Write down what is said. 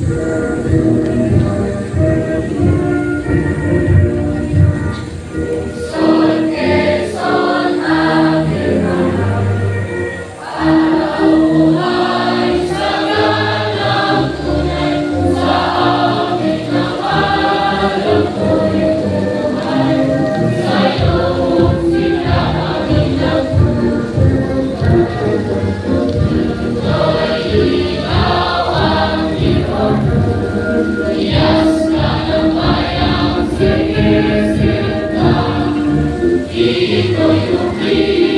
Música Cristo y tu Cristo.